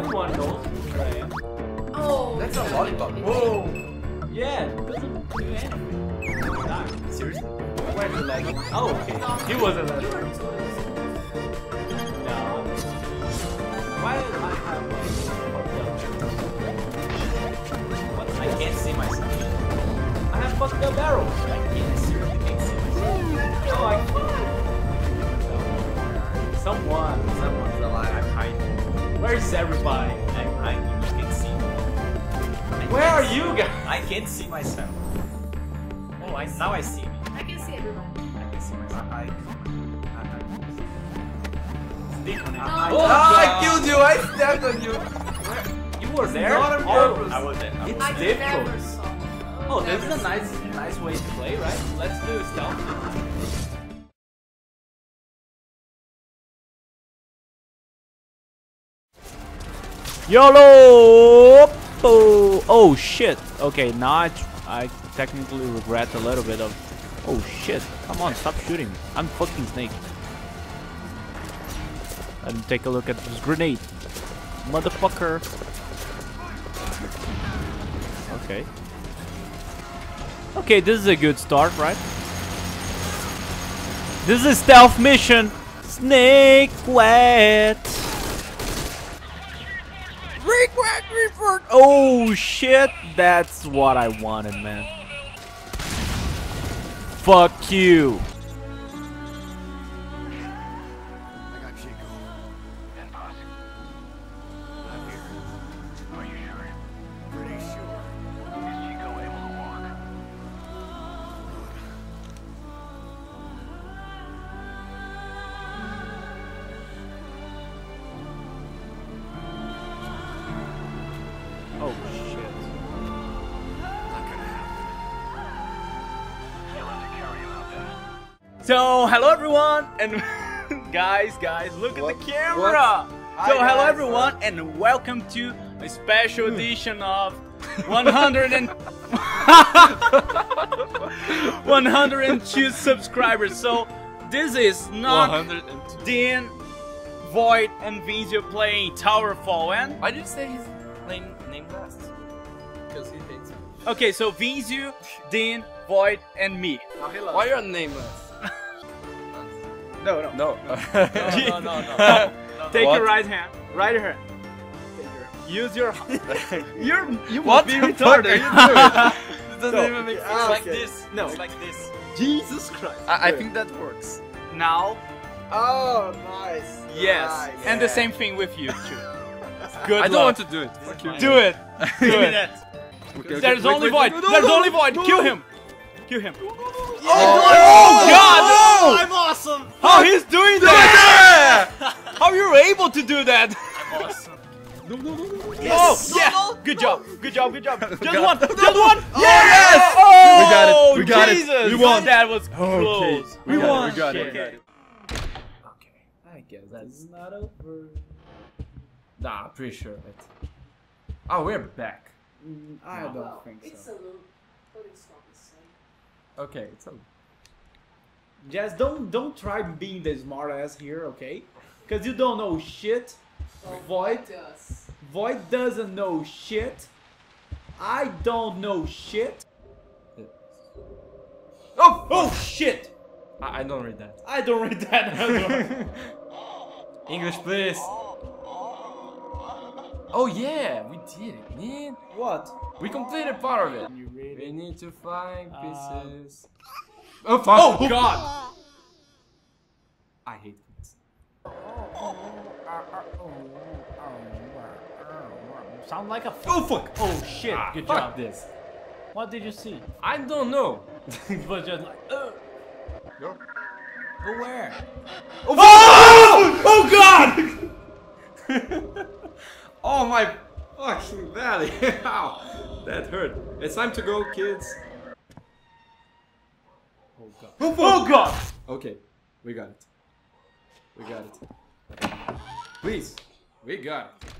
now everyone knows where Oh. That's a lollipop. Whoa! Yeah, it doesn't do anything. Seriously? Where's the legend? Oh, okay. He was a legend. No. Why did I have like fucked What? I can't see myself. I have fucked up arrows. I can't seriously can't see myself. Oh, I Someone, someone's alive. I'm hiding. Where's everybody? I'm hiding. You can see me. I Where are you guys? I can't see myself. Oh, I now I see me. I can see everyone. I can see myself. I, Oh, Ah, I killed you! I stepped on you! You were there? Not on Oh. I was there. I was It's I difficult. Oh, this is a nice, nice way to play, right? Let's do stealth. YOLO! Oh, shit. Okay, now I, I technically regret a little bit of. Oh shit! Come on, stop shooting me. I'm fucking snake. Let me take a look at this grenade, motherfucker. Okay. Okay, this is a good start, right? This is stealth mission. Snake wet. Report. Oh shit, that's what I wanted, man. Fuck you. So, hello everyone, and guys, guys, look at the camera. So, hello everyone, and welcome to a special hmm. edition of 100 and 102 subscribers. So, this is not Dean, Void, and Vinzio playing Towerfall, and Why did you say his name, name last? Because he hates me. okay, so Vinzio, Dean, Void, and me. Why you're nameless? No, no, No. no, no, no, no. Take What? your right hand. Right hand. Use your. You're you What must be retarded. are you doing? It doesn't No. even make sense. Ah, It's like okay. this. No. It's like this. Jesus Christ. I, I think that works. Now, Oh, nice. yes, Nice. and the same thing with you too. Good I don't want to do it. Fuck you. Do it. Do Give me it. Okay, There's wait, only wait, void. wait, no, There's no, only void. no, Kill no. him. Kill him. Oh, Oh God! Oh, oh, oh. I'm awesome. How he's doing that? How you're able to do that? I'm awesome. Oh yeah! Good job! Good job! Good job! Just one! Just one! Yes! Oh, We got it, we got it, we won. That was close. We got it, won. we got it, we Shit. got it. Okay, I guess that's not over. Nah, I'm pretty sure of it. Oh, we're back. Mm, I don't Well, think it's so. a little, but it's not the same. Okay, it's a. Just don't don't try being the smart ass here, okay? Cause you don't know shit. Oh, Void. it does. Void doesn't know shit. I don't know shit. Oh, oh! Oh shit! I, I don't read that. I don't read that. English, please. Oh yeah, we did it, man. what? We completed part of it. You read We need to find Uh, pieces. oh fuck! Oh god! I hate kids. Sound like a oh fuck! Oh shit! Ah, Good fuck job. this. What did you see? I don't know. it was just like. Uh. Go. Go where? Oh! Oh god! oh my fucking belly! Ow! That hurt. It's time to go, kids. Oh god. Oh god! Okay, we got it. We got it. Please, we got it.